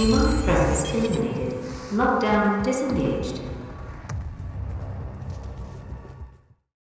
Demand threats eliminated. Lockdown disengaged.